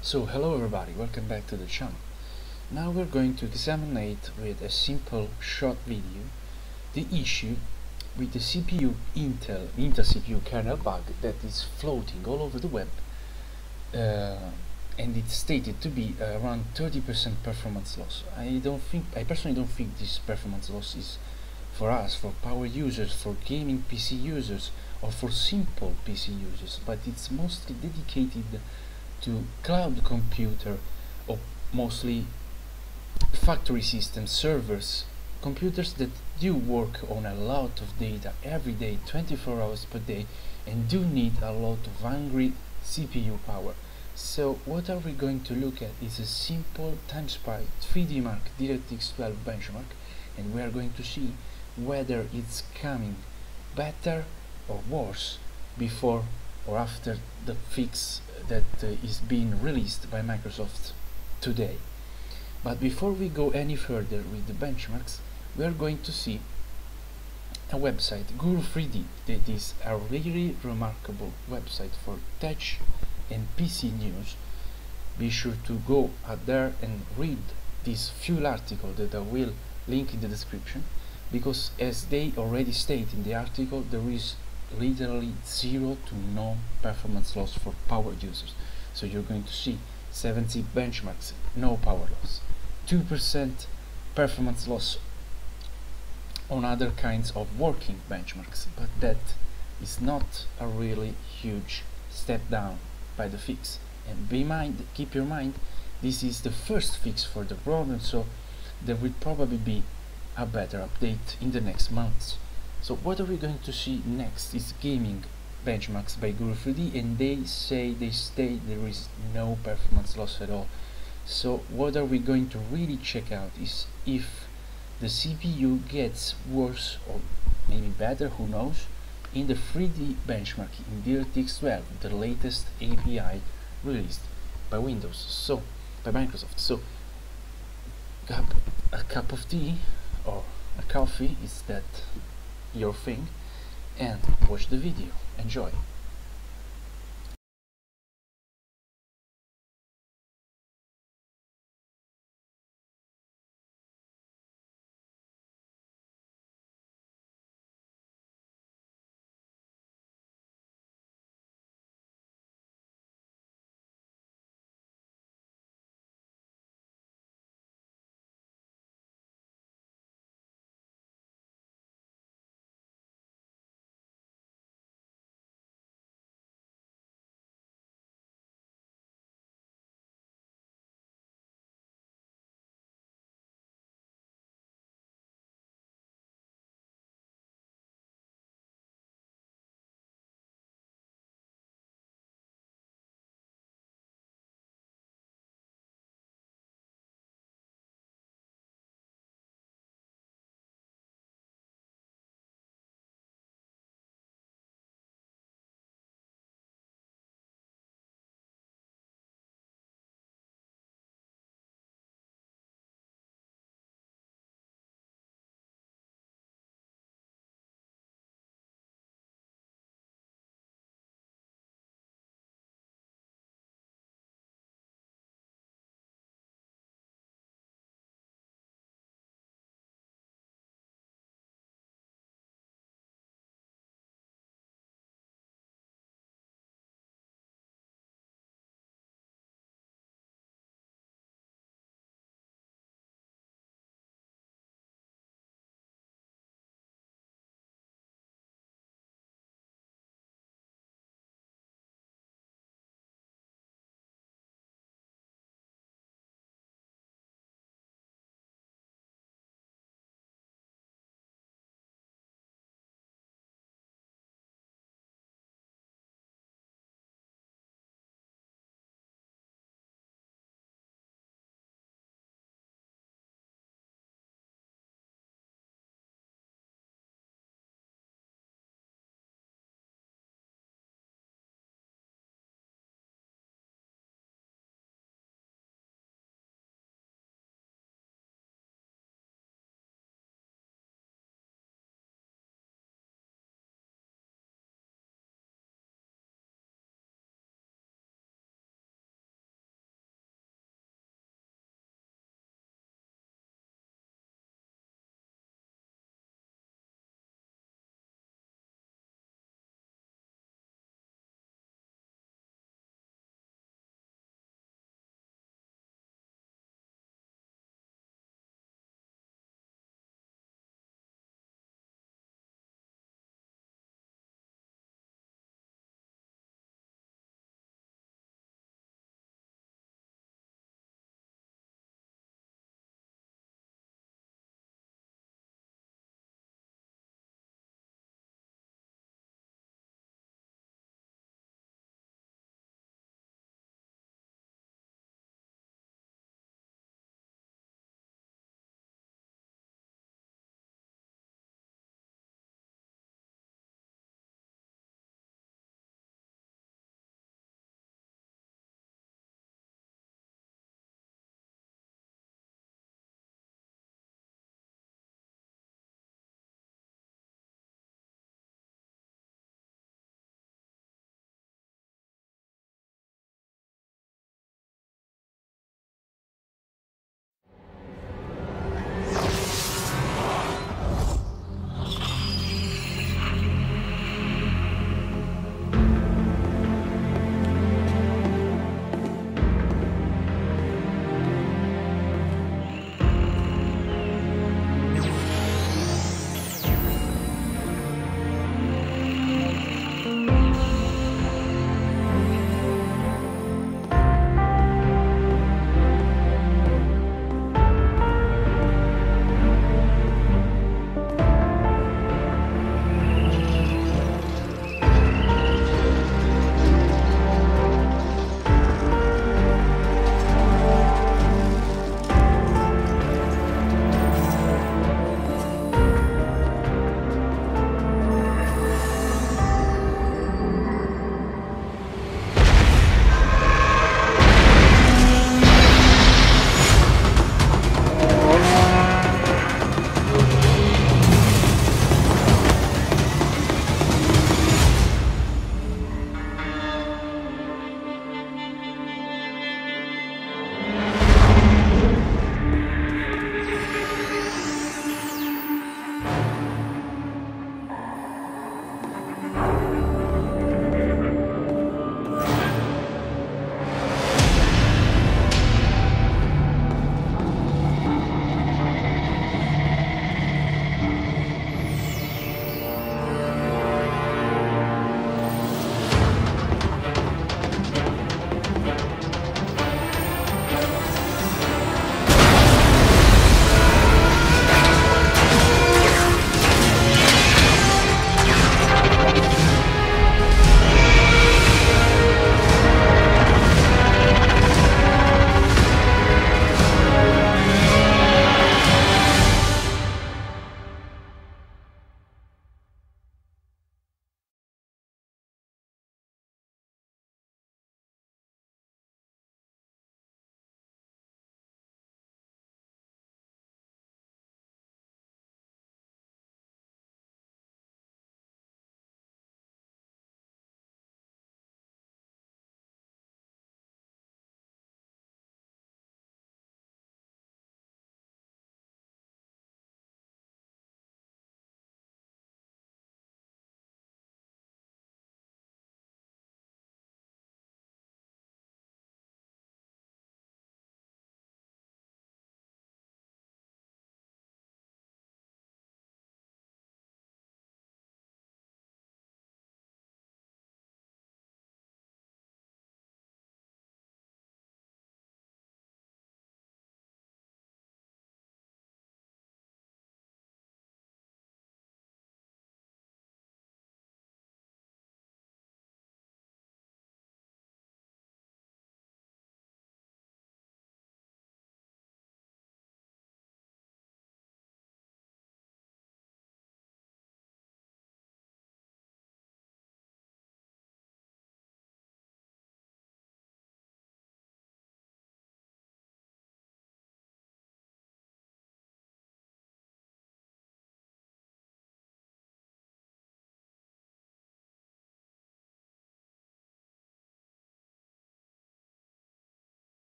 So hello everybody, welcome back to the channel. Now we're going to examine with a simple short video the issue with the CPU Intel Intel CPU kernel bug that is floating all over the web uh, and it's stated to be around 30% performance loss. I don't think I personally don't think this performance loss is for us, for power users, for gaming PC users or for simple PC users, but it's mostly dedicated to cloud computer or mostly factory system servers. Computers that do work on a lot of data every day 24 hours per day and do need a lot of hungry CPU power. So what are we going to look at is a simple TimeSpy 3D Mark DirectX 12 benchmark and we are going to see whether it's coming better or worse before or after the fix that uh, is being released by Microsoft today. But before we go any further with the benchmarks, we are going to see a website, Guru3D, that is a really remarkable website for tech and PC news. Be sure to go out there and read this full article that I will link in the description because as they already state in the article there is literally zero to no performance loss for power users. So you're going to see 70 benchmarks, no power loss, 2% performance loss on other kinds of working benchmarks, but that is not a really huge step down by the fix. And be mind, keep your mind, this is the first fix for the problem, so there will probably be a better update in the next months. So what are we going to see next is gaming benchmarks by Guru3D and they say they state there is no performance loss at all. So what are we going to really check out is if the CPU gets worse or maybe better, who knows, in the 3D benchmark in DirectX 12, the latest API released by Windows, so by Microsoft. So a cup of tea or a coffee is that your thing and watch the video. Enjoy!